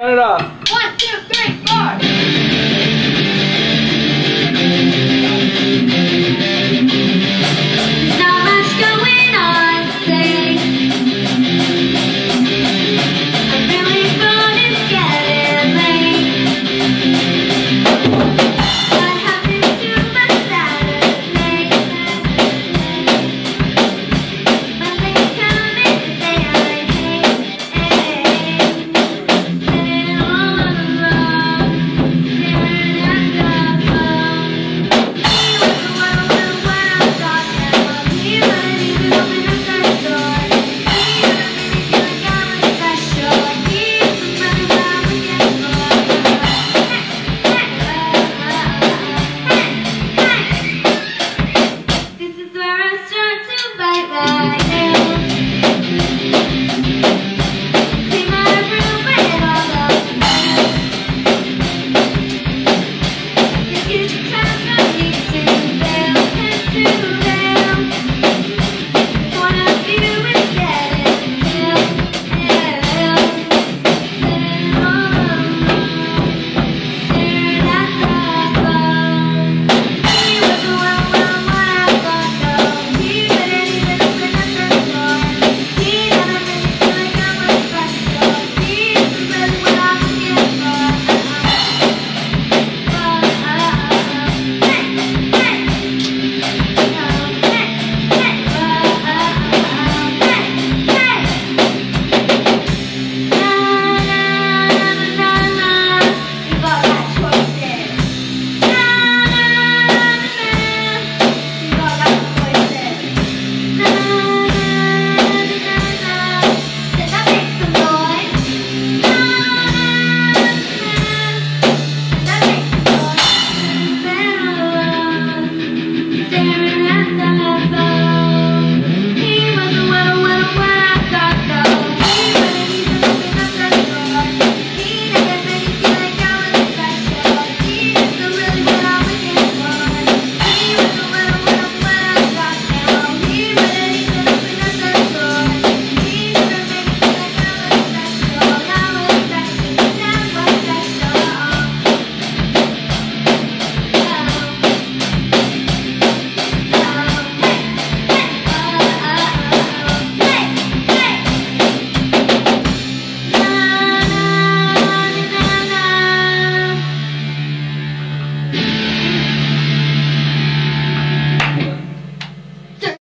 Turn it off. One, two, three, four.